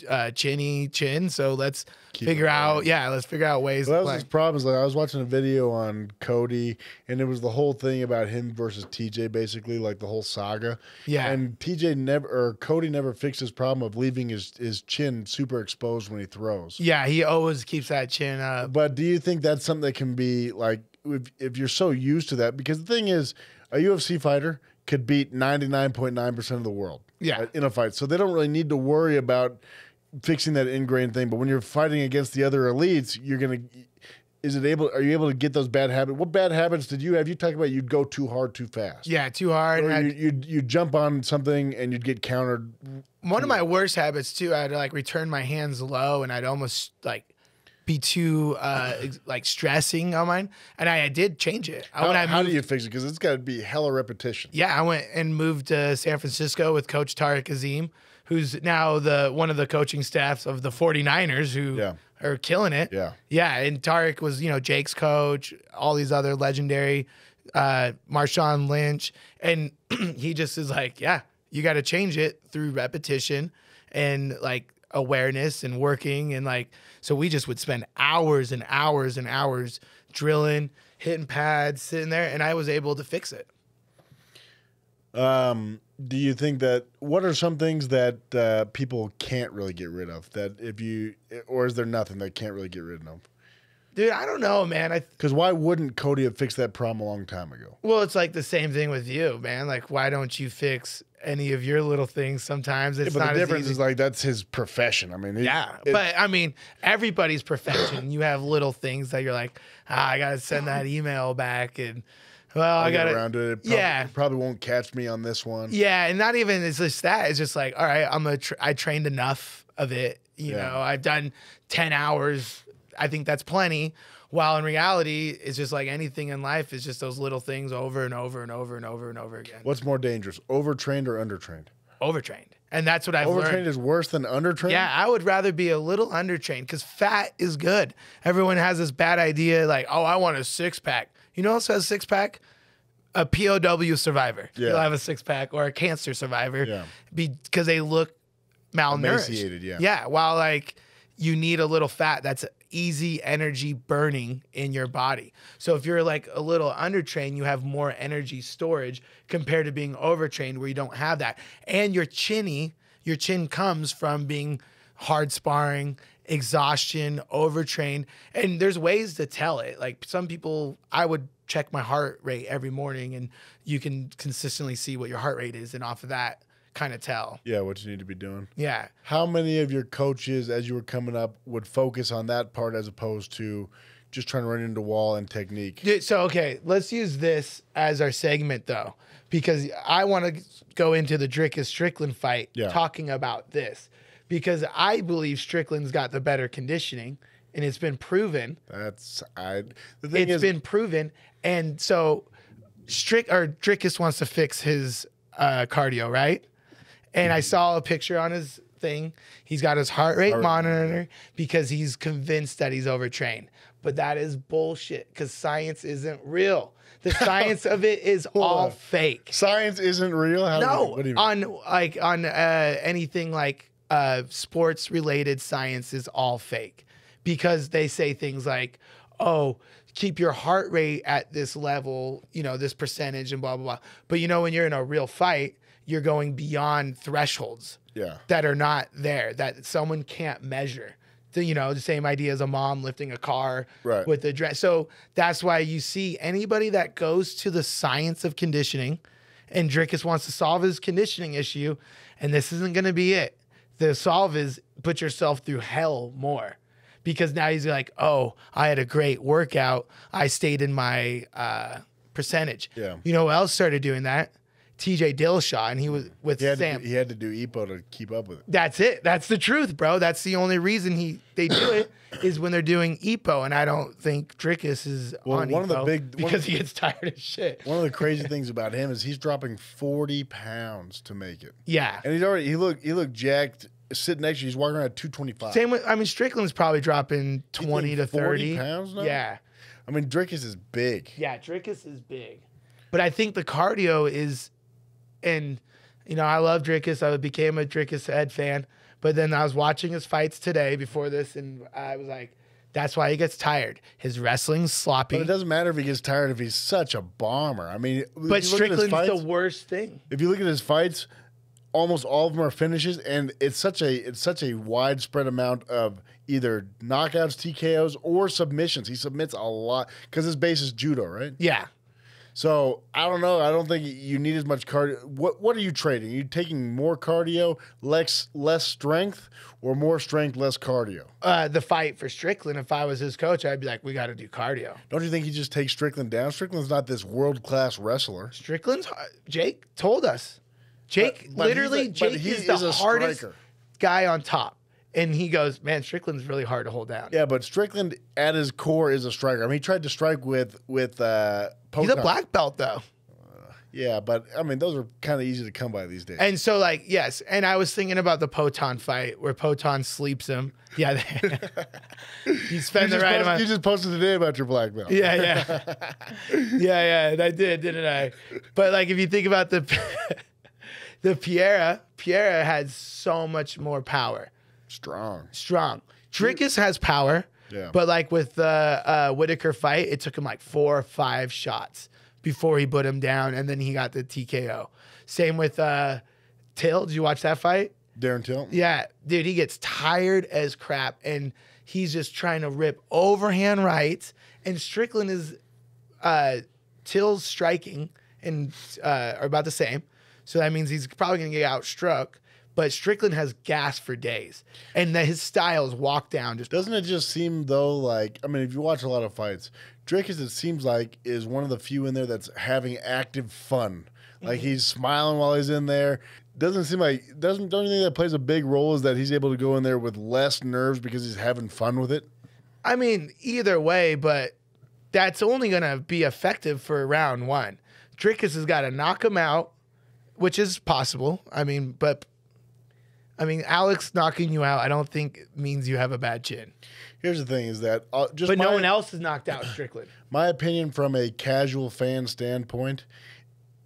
uh, chinny chin, so let's Keep figure out. Yeah, let's figure out ways Well, that was his problem. Is like I was watching a video on Cody, and it was the whole thing about him versus TJ, basically like the whole saga. Yeah. And TJ never, or Cody never fixed his problem of leaving his his chin super exposed when he throws. Yeah, he always keeps that chin up. But do you think that's something that can be like if, if you're so used to that? Because the thing is, a UFC fighter could beat 99.9% of the world Yeah. in a fight. So they don't really need to worry about fixing that ingrained thing. But when you're fighting against the other elites, you're going to is it able are you able to get those bad habits? What bad habits did you have? You talk about you'd go too hard too fast. Yeah, too hard. Or you, you'd, you'd jump on something and you'd get countered. one of my worst habits too, I'd like return my hands low and I'd almost like be too uh like stressing on mine. And I, I did change it. How, I how do you fix it? Because it's got to be hella repetition. Yeah, I went and moved to San Francisco with Coach Tareq Azim, who's now the one of the coaching staffs of the 49ers who Yeah. are killing it. Yeah. Yeah, and Tareq was, you know, Jake's coach, all these other legendary uh Marshawn Lynch and he just is like, yeah, you got to change it through repetition and like awareness and working and like so we just would spend hours and hours and hours drilling, hitting pads, sitting there and I was able to fix it. Um, do you think that what are some things that uh, people can't really get rid of that if you or is there nothing they can't really get rid of? Dude, I don't know, man. I Because why wouldn't Cody have fixed that problem a long time ago? well, it's like the same thing with you, man. Like, why don't you fix any of your little things? Sometimes it's but not the as difference easy. is like that's his profession. I mean, Yeah, it- but I mean, everybody's perfection. you have little things that you're like, ah, I gotta send that email back, and well, I I'll get gotta around to it. it. Probably, Yeah. probably won't catch me on this one. Yeah, and not even it's just that. It's just like, all right, I'm a tr- I trained enough of it. You Yeah. know, I've done ten hours. I think that's plenty. While in reality, it's just like anything in life. It's just those little things over and over and over and over and over again. What's more dangerous, overtrained or undertrained? Overtrained, and that's what I've Overtrained learned. is worse than undertrained. Yeah, I would rather be a little undertrained because fat is good. Everyone has this bad idea, like, oh, I want a six pack. You know who else has a six pack? A POW survivor. Yeah. You'll have a six pack or a cancer survivor Yeah. because they look malnourished. Emaciated, yeah. Yeah. While like you need a little fat that's easy energy burning in your body. So if you're like a little undertrained, you have more energy storage compared to being overtrained where you don't have that. And your chinny, your chin comes from being hard sparring, exhaustion, overtrained. And there's ways to tell it. Like some people, I would check my heart rate every morning and you can consistently see what your heart rate is. And off of that, kind of tell. Yeah, what you need to be doing. Yeah. How many of your coaches, as you were coming up, would focus on that part as opposed to just trying to run into wall and technique? So okay, let's use this as our segment though, because I want to go into the Dricus Strickland fight Yeah. talking about this, because I believe Strickland's got the better conditioning, and it's been proven. That's I. The thing It's is, been proven, and so Strick or Dricus wants to fix his uh, cardio, right? And I saw a picture on his thing. He's got his heart rate Heart- monitor because he's convinced that he's overtrained. But that is bullshit because science isn't real. The science of it is all fake. science isn't real. How No, you on like on uh, anything like uh, sports related science is all fake because they say things like, "Oh, keep your heart rate at this level, you know, this percentage, and blah blah blah." But you know, when you're in a real fight, you're going beyond thresholds yeah. that are not there that someone can't measure. So, you know, the same idea as a mom lifting a car Right. with the dress. So that's why you see anybody that goes to the science of conditioning, and Dricus wants to solve his conditioning issue, and this isn't going to be it. The solve is put yourself through hell more. Because now he's like, oh, I had a great workout. I stayed in my uh, percentage. Yeah. You know who else started doing that? TJ Dillashaw, and he was with He Sam. he had to do EPO to keep up with it. That's it. That's the truth, bro. That's the only reason he they do it is when they're doing EPO, and I don't think Dricus is Well, on one of the EPO big- because he gets tired of shit. One of the crazy things about him is he's dropping 40 pounds to make it. Yeah. And he's already, he looked, he looked jacked sitting next to you. He's walking around at 225. Same with I mean Strickland's probably dropping twenty to 40 thirty pounds now? Yeah. I mean, Dricus is big. Yeah, Dricus is big. But I think the cardio is and you know, I love Dricus. I became a Dricus head fan. But then I was watching his fights today before this and I was like, that's why he gets tired. His wrestling's sloppy. But it doesn't matter if he gets tired if he's such a bomber. I mean, But you look at his Strickland's fights- the worst thing. if you look at his fights, almost all of them are finishes, and it's such a it's such a widespread amount of either knockouts, TKOs, or submissions. He submits a lot because his base is judo, right? Yeah. So I don't know. I don't think you need as much cardio. What What are you trading? Are you taking more cardio, less less strength, or more strength, less cardio? Uh, the fight for Strickland, if I was his coach, I'd be like, we got to do cardio. Don't you think he just takes Strickland down? Strickland's not this world class wrestler. Strickland's, Jake told us. Jake, But- but he's literally, Jake is the is a hardest striker. guy on top. And he goes, man, Strickland's really hard to hold down. Yeah, but Strickland at his core is a striker. I mean, he tried to strike with with uh, He's a black belt, though. Yeah, but I mean, those are kind of easy to come by these days. And so, like, yes. And I was thinking about the Poatan fight where Poatan sleeps him. Yeah. you you, spend the just right amount. you just posted today about your black belt. Yeah, yeah, yeah, yeah. I did, didn't I? But like, if you think about the the Pereira, Pereira had so much more power, strong. strong. Dricus has power, Yeah. but like with the uh, Whitaker fight, it took him like four or five shots before he put him down, and then he got the TKO. Same with uh, Till. Did you watch that fight? Darren Till. Yeah, dude, he gets tired as crap, and he's just trying to rip overhand rights, and Strickland is uh, Till's striking and uh, are about the same. So that means he's probably going to get outstruck. But Strickland has gas for days, and that his style is walk down. Just Doesn't it just seem though like I mean, if you watch a lot of fights, Dricus it seems like is one of the few in there that's having active fun. Like mm-hmm. he's smiling while he's in there. Doesn't seem like doesn't don't you think that plays a big role is that he's able to go in there with less nerves because he's having fun with it? I mean, either way, but that's only going to be effective for round one. Dricus has got to knock him out, which is possible. I mean, but I mean, Alex knocking you out, I don't think means you have a bad chin. Here's the thing: is that uh, just But my, no one else is knocked out Strickland. my opinion from a casual fan standpoint,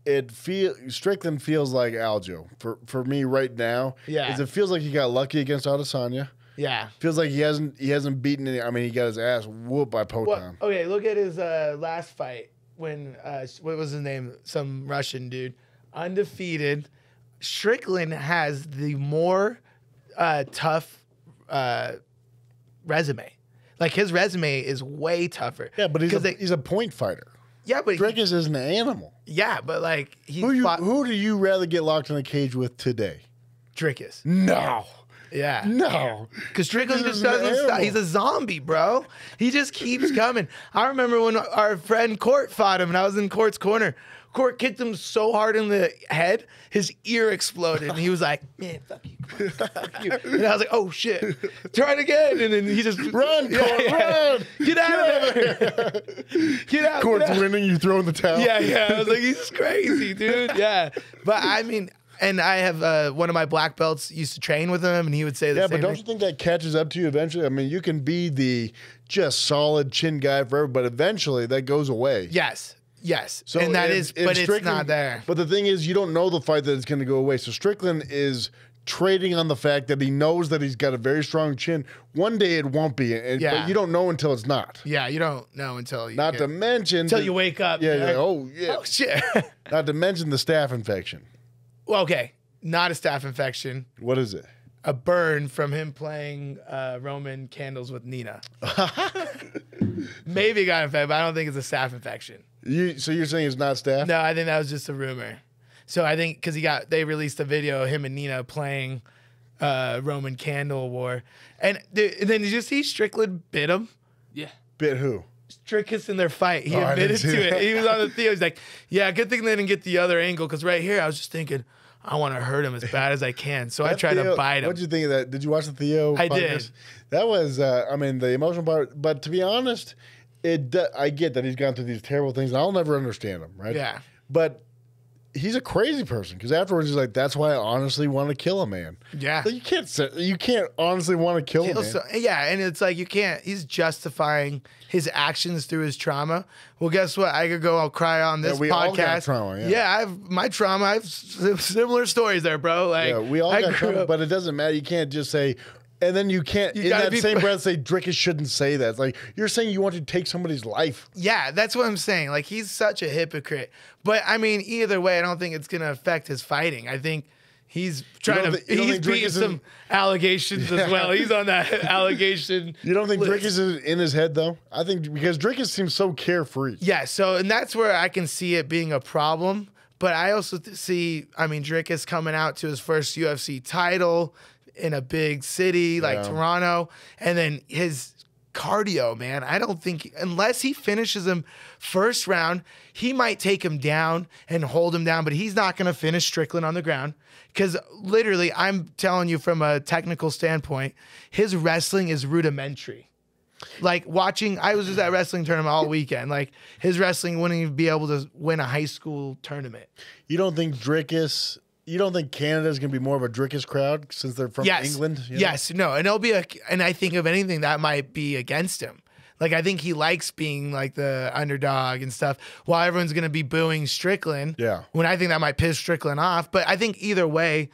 it feel Strickland feels like Aljo for for me right now. Yeah. is it feels like he got lucky against Adesanya. Yeah. Feels like he hasn't he hasn't beaten any. I mean, he got his ass whooped by Well, okay, look at his uh, last fight when uh, what was his name? Some Russian dude, undefeated. Strickland has the more uh, tough uh, resume. Like his resume is way tougher. Yeah, but he's a, they- he's a point fighter. yeah, but Dricus is an animal. yeah, but like he Who you fought who do you rather get locked in a cage with today? Dricus. No, Yeah, no. Because Strickland just doesn't stop. He's a zombie, bro. He just keeps coming. I remember when our friend Court fought him, and I was in Court's corner. Court kicked him so hard in the head, his ear exploded, and he was like, "Man, fuck you, fuck you." And I was like, "Oh shit, try it again!" And then he just Run, Yeah, Court, yeah. run! Get out of there! Get out! Court's get out. winning. You throw in the towel. Yeah, yeah. I was like, he's crazy, dude. Yeah, but I mean, and I have uh, one of my black belts used to train with him, and he would say the Yeah, but don't thing. you think that catches up to you eventually? I mean, you can be the just solid chin guy forever, but eventually that goes away. Yes, yes, So and that if- is, if but it's Strickland- not there. But the thing is, you don't know the fight that it's going to go away. So Strickland is trading on the fact that he knows that he's got a very strong chin. One day it won't be, and, Yeah. but you don't know until it's not. Yeah, you don't know until you Not get, to mention until the- you wake up. Yeah, yeah. like, Oh, yeah. oh shit. Not to mention the staph infection. well, okay, not a staph infection, What is it? a burn from him playing uh, Roman candles with Nina. Maybe he got infected, but I don't think it's a staph infection. You so you're saying it's not staff? No, I think that was just a rumor. So I think because he got they released a video of him and Nina playing uh, Roman Candle War, and, th- and then did you see Strickland bit him? Yeah. Bit who? Strickus in their fight. He Oh, I didn't admitted see to that. it. He was on the Theo. He's like, "Yeah, good thing they didn't get the other angle because right here I was just thinking I want to hurt him as bad as I can, so I That tried Theo- to bite him." What'd you think of that? Did you watch the Theo? I did. That was, uh, I mean, the emotional part. But to be honest, it. I get that he's gone through these terrible things. and I'll never understand him, right? Yeah. But he's a crazy person because afterwards he's like, "That's why I honestly want to kill a man." Yeah. Like, you can't. Say, you can't honestly want to kill a man. So- yeah, and it's like you can't. He's justifying his actions through his trauma. Well, guess what? I could go. I'll cry on this we podcast. all got trauma, yeah. yeah, I've my trauma. I have similar stories there, bro. Like yeah, we all I got trouble, up- but it doesn't matter. You can't just say. And then you can't, You in that be- same breath, say Dricus shouldn't say that. It's like you're saying you want to take somebody's life. Yeah, that's what I'm saying. Like he's such a hypocrite. But I mean, either way, I don't think it's gonna affect his fighting. I think he's trying to. don't he's beating Dricus some allegations as well. He's on that allegation. You don't think. Dricus is in his head though? I think because Dricus seems so carefree. Yeah. So, and that's where I can see it being a problem. But I also th- see, I mean, Drake is coming out to his first UFC title in a big city like Yeah. Toronto, and then his cardio, man. I don't think unless he finishes him first round, he might take him down and hold him down, but he's not going to finish Strickland on the ground because literally, I'm telling you from a technical standpoint, his wrestling is rudimentary. Like watching, I was just at wrestling tournament all weekend. Like his wrestling wouldn't even be able to win a high school tournament. You don't think Dricus? You don't think Canada's going to be more of a Dricus crowd since they're from yes, England? you know? yes, no, and it'll be a. And I think of anything that might be against him. Like I think he likes being like the underdog and stuff, while everyone's gonna be booing Strickland. Yeah. When I think that might piss Strickland off, but I think either way,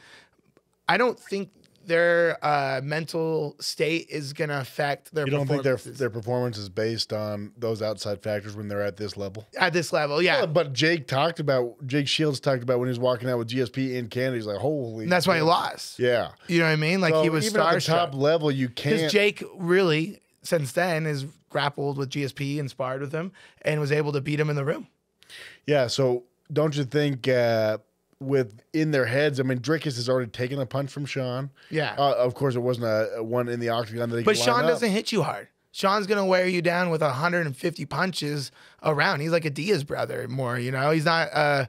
I don't think their uh, mental state is gonna affect their. You don't think their their performance is based on those outside factors when they're at this level? at this level? Yeah, But Jake talked about Jake Shields talked about when he was walking out with GSP in Canada. He's like, holy. and that's why he lost. Yeah. You know what I mean? Like So he was even at the top level, you can't. Because Jake really, since then has grappled with GSP inspired with him and was able to beat him in the room. Yeah. So don't you think uh, with in their heads? I mean, Dricus has already taken a punch from Sean. Yeah. Uh, of course, it wasn't a, a one in the octagon that he But Sean doesn't hit you hard. Sean's gonna wear you down with 150 punches around. He's like a Diaz brother more, you know. He's not. uh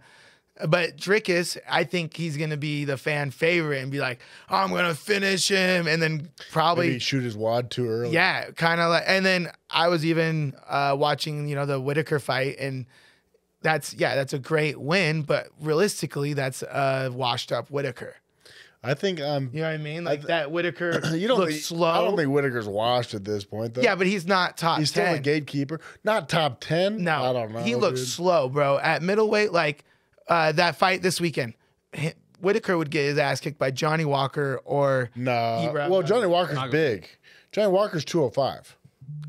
But Dricus, I think he's gonna be the fan favorite and be like, "I'm gonna finish him," and then probably Maybe shoot his wad too early. yeah, kind of like. And then I was even uh watching, you know, the Whitaker fight, and that's yeah, that's a great win. But realistically, that's a washed up Whitaker. I think I'm. You know what I mean? Like that Whitaker You don't looks think, slow. I don't think Whitaker's washed at this point. Though. yeah, but he's not top he's 10. still a gatekeeper. Not top ten. No, I don't know. He looks dude. slow, bro. At middleweight, like uh, that fight this weekend, H- Whitaker would get his ass kicked by Johnny Walker or. No. Ebro- well, Johnny Walker's big. Johnny Walker's two hundred five.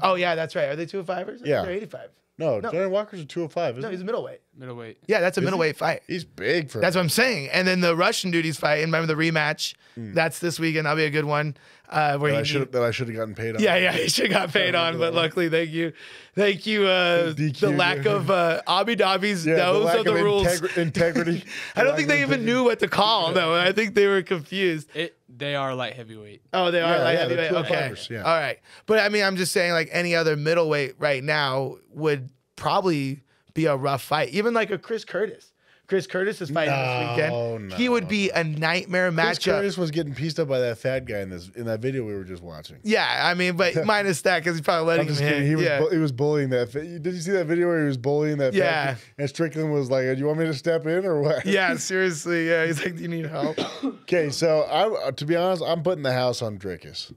Oh yeah, that's right. Are they two fivers? Yeah. they're eighty five. No, No. Johnny Walker's a two hundred five. No, he's a middleweight. Middleweight. Yeah, that's a middleweight fight. He's big for. That's what I'm saying. And then the Russian dude fight, fighting. Remember the rematch? That's this weekend. That'll be a good one. Uh, where that I he should that I should have gotten paid on. Yeah, yeah, he should have got paid on, but luckily, thank you, thank you. Uh, the lack of uh, Abu Dhabi's Yeah, the knows lack of the rules. integri- integrity. I don't think they even integrity. knew what to call though. I think they were confused. It. They are light heavyweight. Oh, they are Yeah, like yeah, heavyweight? okay. fighters, yeah. All right. But I mean, I'm just saying, like any other middleweight right now would probably be a rough fight. Even like a Chris Curtis. Chris Curtis is fighting this No, weekend. he would be a nightmare Chris matchup. Curtis was getting pieced up by that fat guy in this in that video we were just watching. Yeah, I mean, but minus that because he's probably letting I'm just him kidding. hit. He was yeah. bu- he was bullying that. Fa- Did you see that video where he was bullying that? fat Yeah. kid? And Strickland was like, "Do you want me to step in or what?" yeah, seriously. Yeah, he's like, "Do you need help?" Okay, so I uh, to be honest, I'm putting the house on Dricus.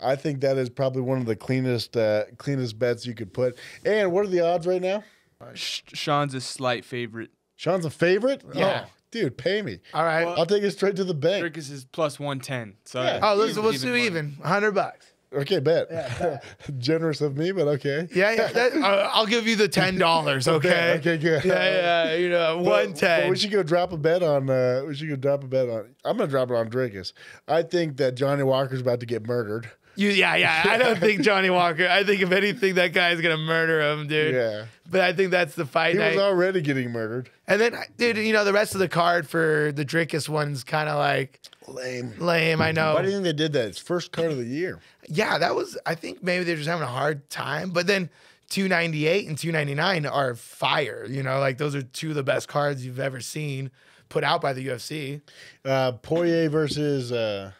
I think that is probably one of the cleanest uh, cleanest bets you could put. And what are the odds right now? Sh- Sean's a slight favorite. Sean's a favorite. Yeah. Oh, dude, pay me. All right. Well, I'll take it straight to the bank. Dricus is plus one ten. So Yeah. oh, let's let's do money. even. Hundred bucks. Okay, bet. Generous of me, but okay. Yeah, yeah. That, uh, I'll give you the ten dollars. Okay. Okay, good. Yeah, yeah. You know, But- one we should go drop a bet on. Uh, we should go drop a bet on. I'm gonna drop it on Dricus. I think that Johnny Walker's about to get murdered. You, yeah, yeah. I don't think Johnny Walker. I think if anything, that guy's gonna murder him, dude. Yeah, But I think that's the fight he night. was already getting murdered. and then, dude, you know, the rest of the card for the Dricus one's kind of like Lame. lame. I know. Why do you think they did that? It's first card of the year. yeah, that was. I think maybe they're just having a hard time. But then. 298 and 299 are fire. You know, like those are two of the best cards you've ever seen put out by the UFC. Uh, Poirier versus uh,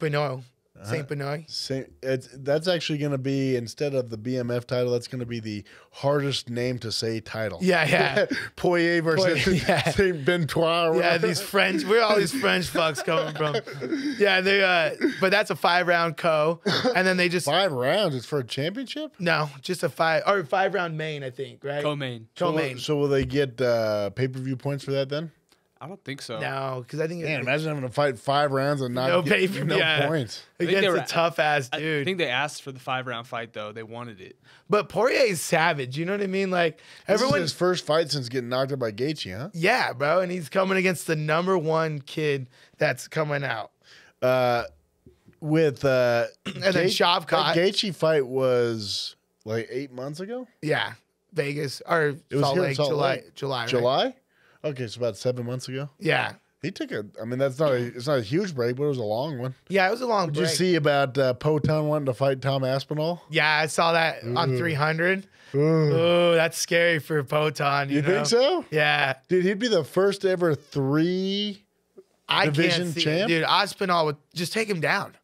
Benoit, Uh-huh. Saint Benoit. Saint, it's that's actually going to be instead of the BMF title, that's going to be the hardest name to say title. Yeah, yeah. Poirier versus Poirier, yeah. Saint Benoit. or Yeah, whatever. these French. Where are all these French fucks coming from? Yeah, they. Uh, but that's a five round co, and then they just five rounds. It's for a championship. no, just a five or five round main, I think, right? Co-main. So, Co-main. so will they get uh, pay per view points for that then? I don't think so. No, because I think it, Man, imagine having to fight five rounds and not No get pay-per- no yeah. points. they against were- a tough ass dude. I think they asked for the five round fight though. They wanted it. but Poirier is savage. You know what I mean? Like This is everyone. his first fight since getting knocked out by Gaethje, huh? Yeah, bro, and he's coming against the number one kid that's coming out. Uh, with uh, And then Gaeth- Shavkat. that Gaethje fight was like eight months ago. Yeah, Vegas or It was Salt here Lake, Salt July, Lake. July, right? July. Okay, so about seven months ago. Yeah, He took a. I mean, that's not a. It's not a huge break, but it was a long one. yeah, it was a long Did break. you see about uh, Poatan wanting to fight Tom Aspinall? Yeah, I saw that on 300. Ooh. Oh, that's scary for Poatan. You, You know? think so? Yeah, Dude, he'd be the first ever three. I Division can't see champ? it. dude. Aspinall would just take him down.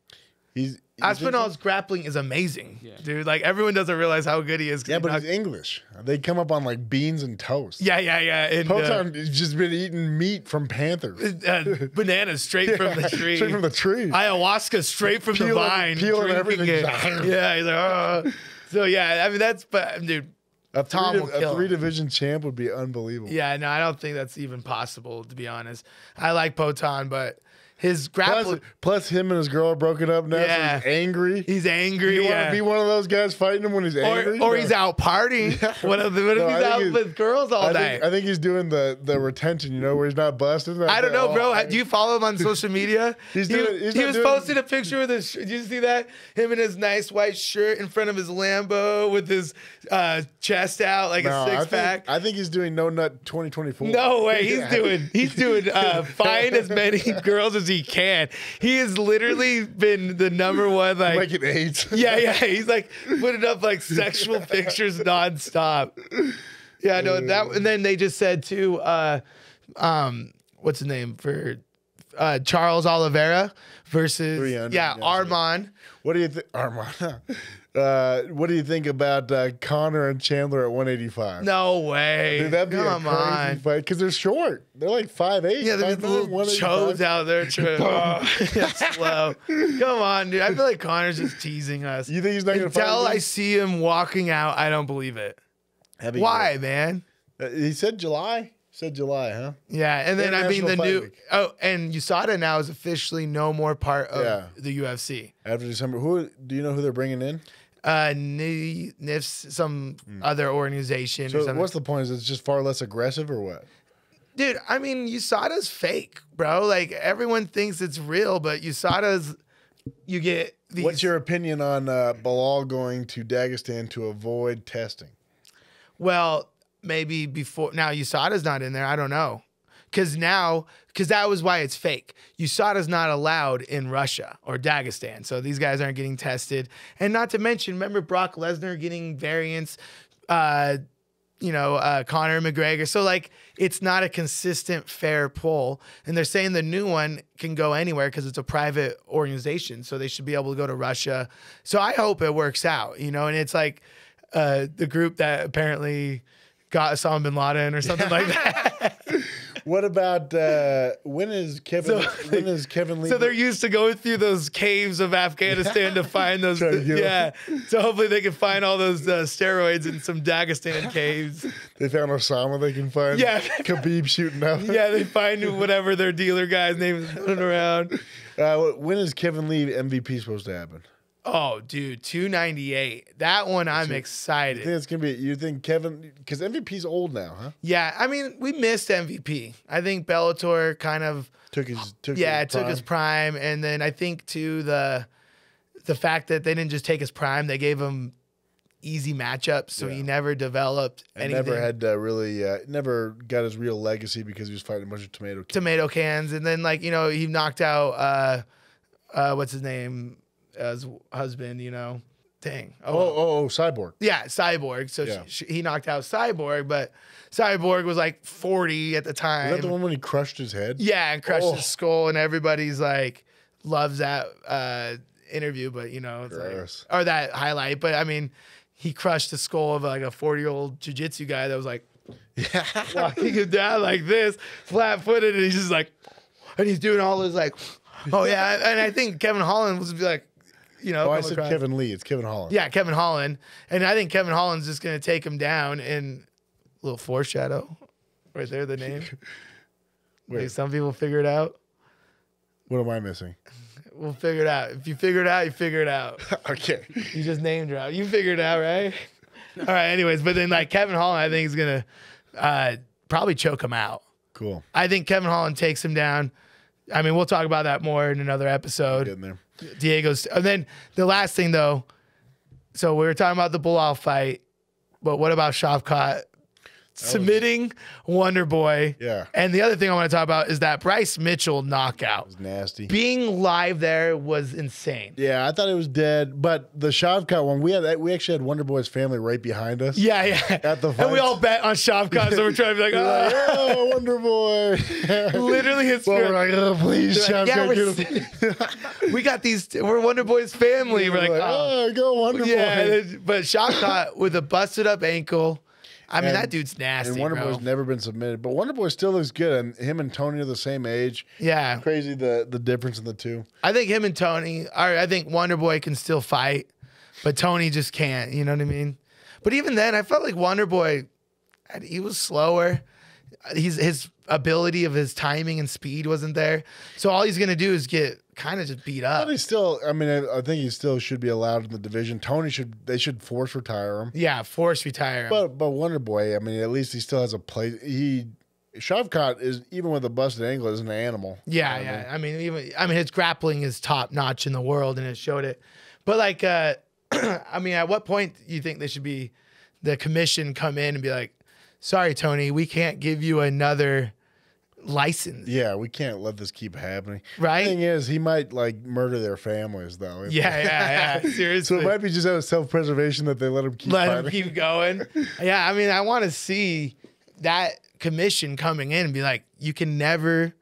He's Aspinall's grappling is amazing, Yeah. dude. Like everyone doesn't realize how good he is. 'cause Yeah, he but knocked- he's English. They come up on like beans and toast. yeah, yeah, yeah. And uh, Poatan has just been eating meat from panthers. uh, bananas straight from the tree. Straight from the tree. ayahuasca straight from the vine. peeling everything. it. Yeah, he's like, oh. So yeah, I mean that's but dude. a Tom three, will div- a three division champ would be unbelievable. Yeah, no, I don't think that's even possible to be honest. I like Poatan, but His grapple. Plus, plus, him and his girl are broken up now. Yeah. So he's angry. he's angry. you want to be one of those guys fighting him when he's angry? or No. he's out partying. What if, what if No, I he's out he's- with girls all I night? think, I think he's doing the the retention, you know, where he's not busting. I don't know, bro. Do you follow him on social media? He's he, doing- he's he was doing- posting a picture with his. Did you see that? Him in his nice white shirt in front of his Lambo with his uh, chest out like No, a I six think, pack. I think he's doing no nut 2024. No way. He's Yeah. doing he's doing uh find as many girls as he can. He has literally been the number one like an eight. Yeah, yeah. He's like putting up like sexual pictures nonstop. Yeah, no, that and then they just said too, uh um what's his name for uh Charles Oliveira versus 300, yeah, yeah. Arman. What do you think, Arman? Uh, what do you think about uh, Conor and Chandler at 185? No way. Dude, that'd be Come a crazy on. fight because they're short. They're like five eight. Yeah, there's little chodes out there. Trying, oh, slow. Come on, dude. I feel like Conor's just teasing us. You think he's not going to fight? Until I see him walking out, I don't believe it. That'd be Why, man? Uh, he said July. Said July, huh? Yeah, and then I mean the new Week. oh, and USADA now is officially no more part of Yeah. the UFC. After December, who do you know who they're bringing in? Uh, Ni- NIFS, some other organization or. So something. what's the point? Is it just far less aggressive or what? Dude, I mean USADA's fake, bro. Like everyone thinks it's real, but USADA's you get these. What's your opinion on uh, Belal going to Dagestan to avoid testing? Well, maybe before now USADA's not in there. I don't know. Cause now, cause that was why it's fake. USADA's not allowed in Russia or Dagestan. So these guys aren't getting tested. And not to mention, remember Brock Lesnar getting variants, uh, you know, uh, Conor McGregor. So like it's not a consistent fair poll. And they're saying the new one can go anywhere because it's a private organization. So they should be able to go to Russia. So I hope it works out, you know, and it's like uh, the group that apparently got Osama bin Laden or something like that. What about uh, when is Kevin? So- when is Kevin Lee? so they're used to going through those caves of Afghanistan to find those. To yeah. So hopefully they can find all those uh, steroids in some Dagestan caves. they found Osama. They can find. Yeah. Khabib shooting up. Yeah, they find whatever their dealer guy's name is running around. Uh, when is Kevin Lee MVP supposed to happen? Oh, dude, 298. That one I'm You think excited. it's gonna be? You think Kevin? Because MVP's old now, huh? Yeah, I mean, we missed MVP. I think Bellator kind of Took his. Took yeah, his took his prime, and then I think too the the fact that they didn't just take his prime, they gave him easy matchups, so he never developed And anything. never had uh, really. Uh, never got his real legacy because he was fighting a bunch of tomato. kids. tomato cans, and then like you know he knocked out uh, uh, what's his name, his husband, you know, dang, Oh, oh, oh, Cyborg. yeah, Cyborg. So Yeah. sh he knocked out Cyborg, but Cyborg was like 40 at the time. Is that the one when he crushed his head? Yeah, and crushed Oh. his skull, and everybody's like loves that uh, interview, but you know, it's like or that highlight. But I mean, he crushed the skull of like a 40 year old jujitsu guy that was like Yeah. walking him down like this, flat footed, and he's just like, and he's doing all this like, oh yeah, and I think Kevin Holland was be like, you know, Oh, I said across- Kevin Lee. It's Kevin Holland. yeah, Kevin Holland, and I think Kevin Holland's just gonna take him down in a little foreshadow, right there, the name. Wait. Some people figure it out. What am I missing? We'll figure it out. If you figure it out, you figure it out. okay. You just name drop. You figured it out, right? All right. Anyways, but then like Kevin Holland, I think is gonna uh, probably choke him out. Cool. I think Kevin Holland takes him down. I mean, we'll talk about that more in another episode. Getting there. Diego's, and then the last thing though. So we were talking about the Belal fight, but what about Shavkat Oh, submitting Wonder Boy? Yeah. And the other thing I want to talk about is that Bryce Mitchell knockout. It was nasty. Being live there was insane. Yeah, I thought it was dead, but the Shavkat one, we had we actually had Wonder Boy's family right behind us. Yeah, yeah. At the fight. and we all bet on Shavkat, so we're trying to be like, We're like, oh. oh, Wonder Boy. literally his well, we're like, oh, please, They're like, yeah, Shavkat, we're, we got these. We're Wonder Boy's family. We're like, oh. oh, go Wonder yeah. Boy. then- But Shavkat with a busted up ankle. I mean, And- that dude's nasty, And Wonder bro. Boy's never been submitted, but Wonder Boy still looks good, and him and Tony are the same age. yeah, Crazy the the difference in the two. I think him and Tony. I think Wonder Boy can still fight, but Tony just can't. You know what I mean? But even then, I felt like Wonder Boy, he was slower. He's his ability of his timing and speed wasn't there. So all he's gonna do is get kind of just beat up. But he still, I mean, I, I think he still should be allowed in the division. Tony should, they should force retire him. Yeah, force retire him. But but Wonder Boy, I mean, at least he still has a place. He Shavkat is even with a busted ankle is an animal. Yeah, You know what I yeah. I mean, even I mean, his grappling is top notch in the world, and it showed it. But like, uh, I mean, at what point do you think they should be the commission come in and be like, "Sorry, Tony, we can't give you another license." Yeah, we can't let this keep happening. Right? Thing is, he might like murder their families though. Yeah, yeah, yeah. Seriously. So it might be just out of self preservation that they let him keep let fighting. him keep going. yeah, I mean, I want to see that commission coming in and be like, you can never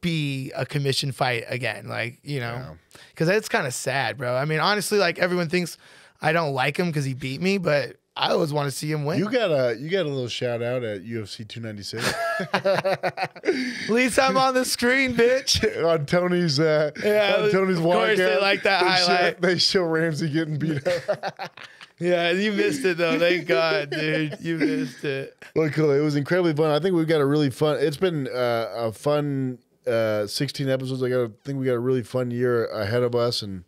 be a commission fight again. Like, you know, because it's kind of sad, bro. I mean, honestly, like everyone thinks I don't like him because he beat me, but I always want to see him win. You got a you got a little shout out at UFC 296 At least I'm on the screen, bitch. on Tony's uh, Yeah, on Tony's of course they like that they highlight. Show, they show Ramsey getting beat up. Yeah, you missed it though. Thank God, dude. You missed it. well, cool. It was incredibly fun. I think we've got a really fun. It's been uh, a fun uh, 16 episodes. I got. I think we got a really fun year ahead of us, and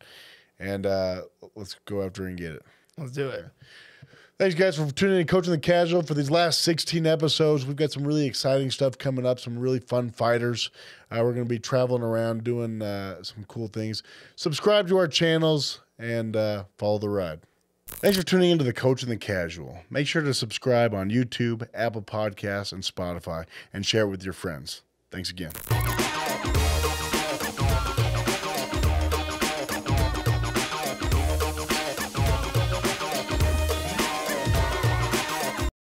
and uh, let's go after and get it. Let's do it. Thanks, guys, for tuning in, Coach and the Casual, for these last 16 episodes. We've got some really exciting stuff coming up, some really fun fighters. Uh, we're going to be traveling around doing uh, some cool things. Subscribe to our channels and uh, follow the ride. Thanks for tuning into the Coach and the Casual. Make sure to subscribe on YouTube, Apple Podcasts, and Spotify, and share it with your friends. Thanks again.